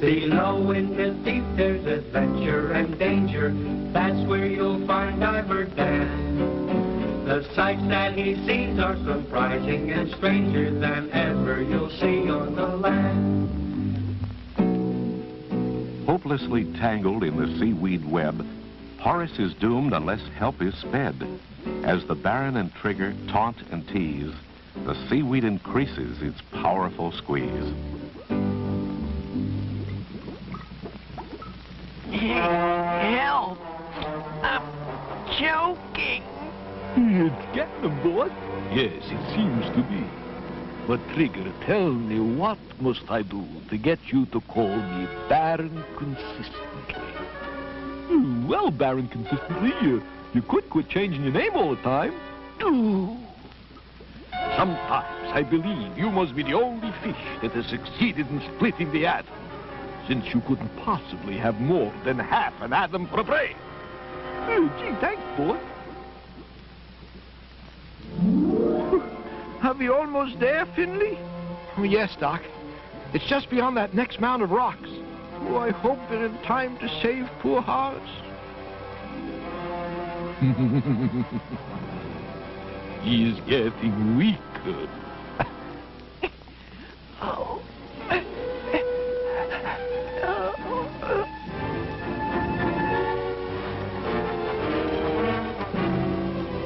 Below in the deep there's adventure and danger. That's where you'll find Diver Dan. The sights that he sees are surprising and stranger than ever you'll see on the land. Hopelessly tangled in the seaweed web, Horace is doomed unless help is sped. As the Baron and Trigger taunt and tease, the seaweed increases its powerful squeeze. Help! I'm choking. It's getting them, boy. Yes, it seems to be. But Trigger, tell me, what must I do to get you to call me Baron consistently? Hmm, Well, Baron consistently, you, you could quit changing your name all the time. Do. Sometimes I believe you must be the only fish that has succeeded in splitting the atom, since you couldn't possibly have more than half an atom for a brain. Oh, gee, thanks, boy. Are we almost there, Finley? Oh, yes, Doc. It's just beyond that next mound of rocks. Oh, I hope we're in time to save poor Horace. he is getting weaker.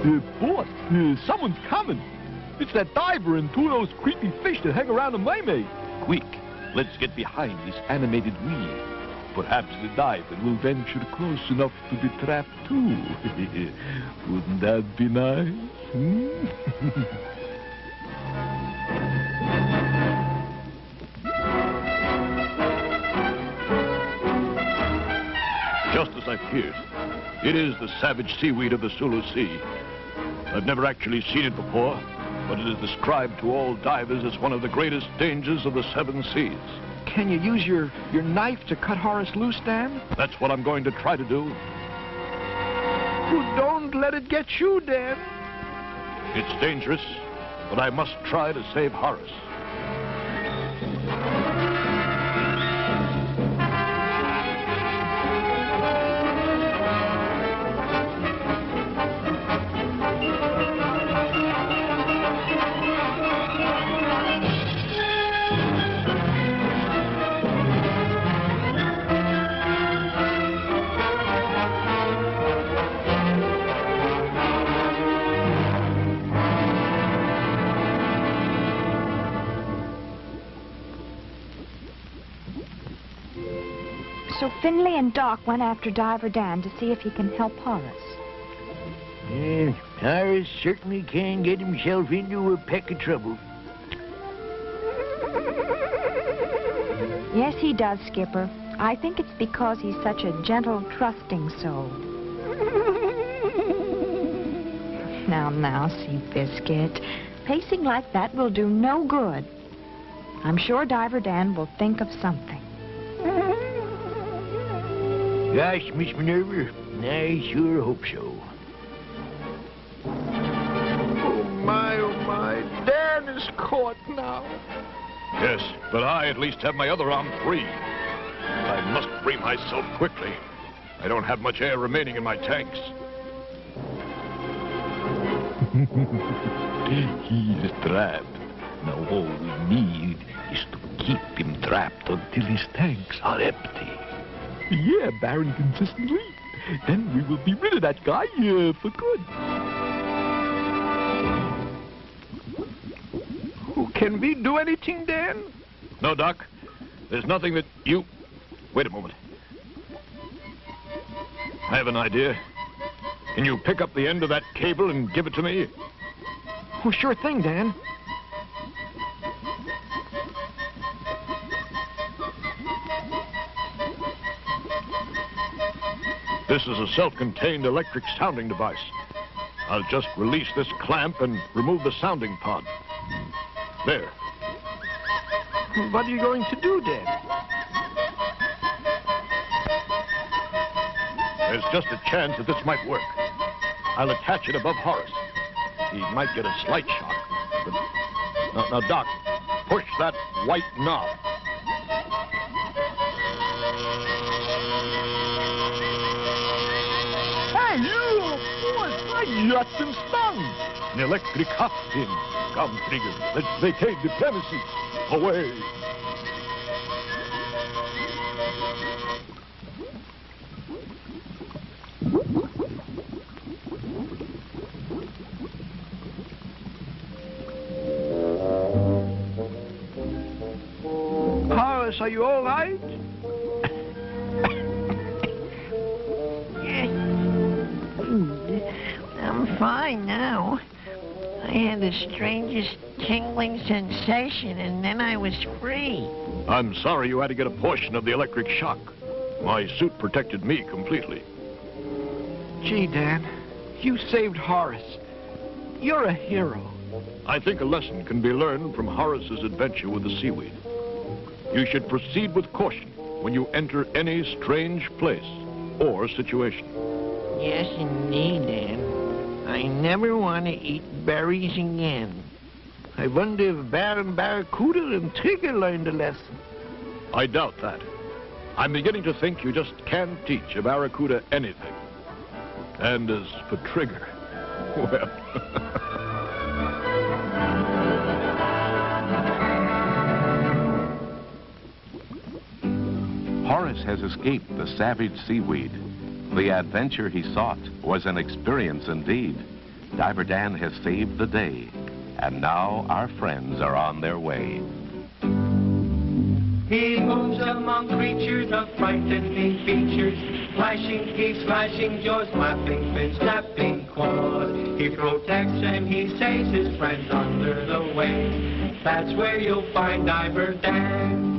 Uh, boss, uh, someone's coming. It's that diver and two of those creepy fish that hang around the Maymay. Quick, let's get behind this animated weed. Perhaps the diver will venture close enough to be trapped too. Wouldn't that be nice? Hmm? Just as I feared. It is the savage seaweed of the Sulu Sea. I've never actually seen it before, but it is described to all divers as one of the greatest dangers of the seven seas. Can you use your, your knife to cut Horace loose, Dan? That's what I'm going to try to do. Don't let it get you, Dan. It's dangerous, but I must try to save Horace. So Finley and Doc went after Diver Dan to see if he can help Horace. Yeah, Horace certainly can get himself into a peck of trouble. Yes, he does, Skipper. I think it's because he's such a gentle, trusting soul. Now, now, Seabiscuit. Pacing like that will do no good. I'm sure Diver Dan will think of something. Gosh, Miss Minerva, I sure hope so. Oh, my, oh, my. Dan is caught now. Yes, but I at least have my other arm free. I must free myself quickly. I don't have much air remaining in my tanks. He's trapped. Now all we need is to keep him trapped until his tanks are empty. Yeah, Baron consistently. Then we will be rid of that guy uh, for good. Oh, can we do anything, Dan? No, Doc. There's nothing that you... Wait a moment. I have an idea. Can you pick up the end of that cable and give it to me? Oh, sure thing, Dan. This is a self-contained electric sounding device. I'll just release this clamp and remove the sounding pod. There. What are you going to do, Dan? There's just a chance that this might work. I'll attach it above Horace. He might get a slight shock. But... Now, now, Doc, push that white knob. I just been stung! An electric pin. Come, Trigger, let's vacate the premises. Away! Horace, are you all right? Fine now. I had the strangest tingling sensation, and then I was free. I'm sorry you had to get a portion of the electric shock. My suit protected me completely. Gee, Dan, you saved Horace. You're a hero. I think a lesson can be learned from Horace's adventure with the seaweed. You should proceed with caution when you enter any strange place or situation. Yes, indeed, Dan. I never want to eat berries again. I wonder if Baron Barracuda and Trigger learned a lesson. I doubt that. I'm beginning to think you just can't teach a barracuda anything. And as for Trigger, well... Horace has escaped the savage seaweed. The adventure he sought was an experience indeed. Diver Dan has saved the day, and now our friends are on their way. He moves among creatures of frightening features, flashing teeth, flashing jaws, flapping fins, snapping claws. He protects and he saves his friends under the waves. That's where you'll find Diver Dan.